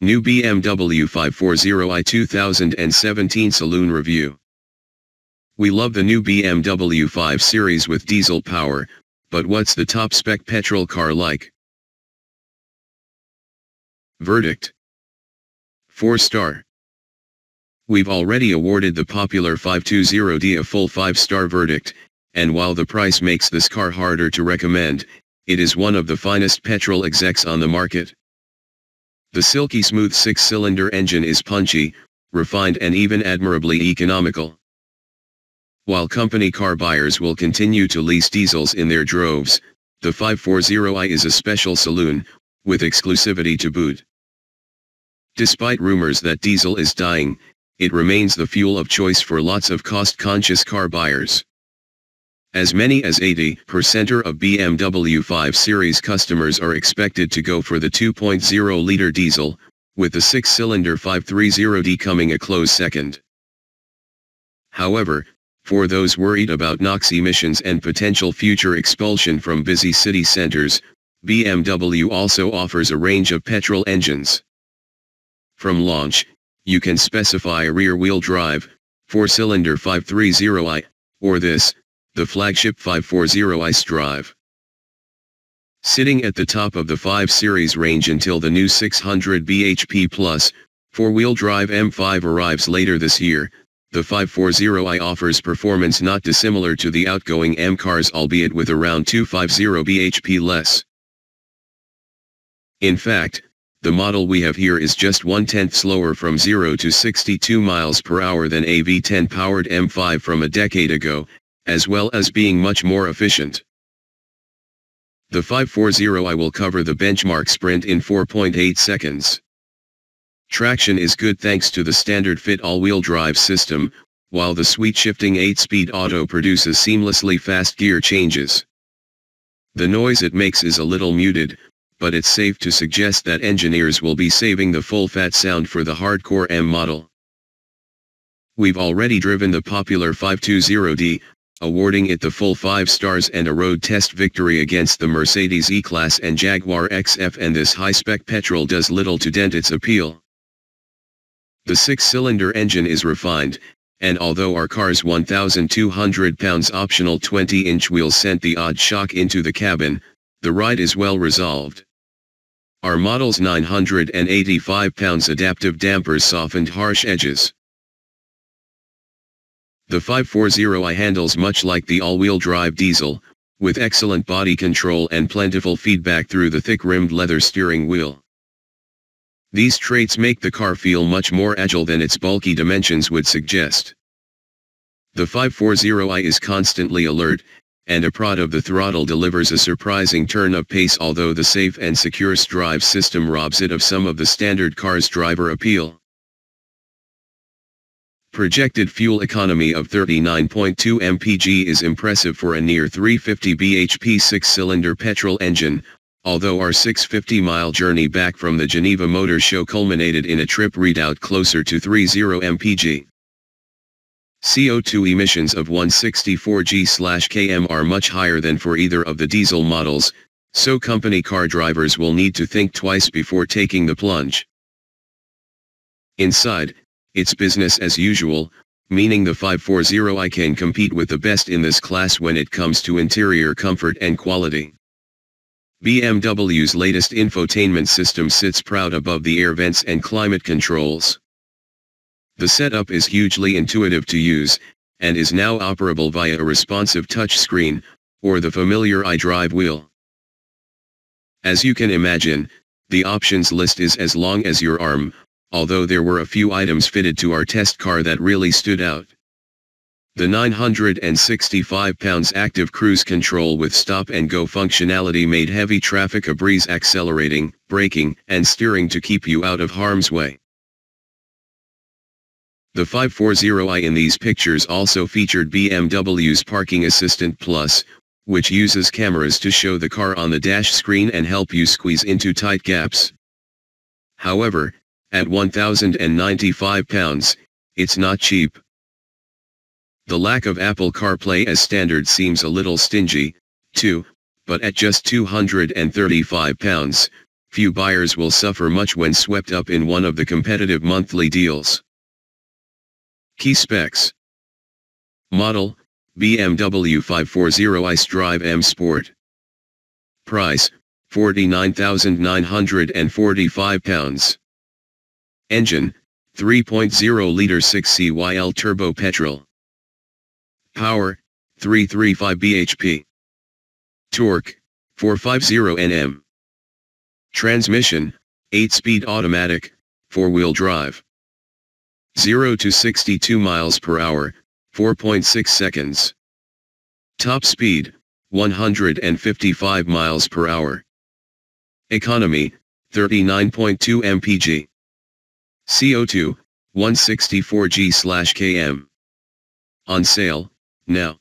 New BMW 540i 2017 Saloon Review We love the new BMW 5 Series with diesel power, but what's the top spec petrol car like? Verdict 4 star We've already awarded the popular 520D a full 5-star verdict, and while the price makes this car harder to recommend, it is one of the finest petrol execs on the market. The silky smooth six-cylinder engine is punchy, refined and even admirably economical. While company car buyers will continue to lease diesels in their droves, the 540i is a special saloon, with exclusivity to boot. Despite rumors that diesel is dying, it remains the fuel of choice for lots of cost-conscious car buyers. As many as 80% of BMW 5 Series customers are expected to go for the 2.0-liter diesel, with the six-cylinder 530D coming a close second. However, for those worried about NOx emissions and potential future expulsion from busy city centers, BMW also offers a range of petrol engines. From launch, you can specify a rear-wheel drive, 4-cylinder 530i, or this, the flagship 540i xDrive. Sitting at the top of the 5 Series range until the new 600 bhp plus, four-wheel drive M5 arrives later this year, the 540i offers performance not dissimilar to the outgoing M cars albeit with around 250 bhp less. In fact, the model we have here is just one-tenth slower from 0 to 62 miles per hour than a V10 powered M5 from a decade ago, as well as being much more efficient. The 540i will cover the benchmark sprint in 4.8 seconds. Traction is good thanks to the standard fit all-wheel drive system, while the sweet shifting 8-speed auto produces seamlessly fast gear changes. The noise it makes is a little muted, but it's safe to suggest that engineers will be saving the full-fat sound for the hardcore M model. We've already driven the popular 520D, awarding it the full 5 stars and a road test victory against the Mercedes E-Class and Jaguar XF and this high-spec petrol does little to dent its appeal. The six-cylinder engine is refined, and although our car's 1,200 pounds optional 20-inch wheels sent the odd shock into the cabin, the ride is well resolved. Our model's 985 pounds adaptive dampers softened harsh edges. The 540i handles much like the all-wheel drive diesel, with excellent body control and plentiful feedback through the thick-rimmed leather steering wheel. These traits make the car feel much more agile than its bulky dimensions would suggest. The 540i is constantly alert, and a prod of the throttle delivers a surprising turn of pace although the safe and secure drive system robs it of some of the standard car's driver appeal. Projected fuel economy of 39.2 mpg is impressive for a near 350 bhp six-cylinder petrol engine, although our 650-mile journey back from the Geneva Motor Show culminated in a trip readout closer to 30 mpg. CO2 emissions of 164 g/km are much higher than for either of the diesel models, so company car drivers will need to think twice before taking the plunge. Inside, it's business as usual, meaning the 540i can compete with the best in this class when it comes to interior comfort and quality. BMW's latest infotainment system sits proud above the air vents and climate controls. The setup is hugely intuitive to use, and is now operable via a responsive touchscreen, or the familiar iDrive wheel. As you can imagine, the options list is as long as your arm, although there were a few items fitted to our test car that really stood out. The 965 pounds active cruise control with stop and go functionality made heavy traffic a breeze accelerating, braking, and steering to keep you out of harm's way. The 540i in these pictures also featured BMW's Parking Assistant Plus, which uses cameras to show the car on the dash screen and help you squeeze into tight gaps. However, at 1,095 pounds, it's not cheap. The lack of Apple CarPlay as standard seems a little stingy, too, but at just 235 pounds, few buyers will suffer much when swept up in one of the competitive monthly deals. Key specs Model, BMW 540i xDrive M Sport. Price, £49,945. Engine, 3.0-liter 6CYL turbo petrol. Power, 335 bhp. Torque, 450 Nm. Transmission, 8-speed automatic, 4-wheel drive. 0 to 62 miles per hour, 4.6 seconds. Top speed, 155 miles per hour. Economy, 39.2 mpg. CO2, 164 g/km. On sale, now.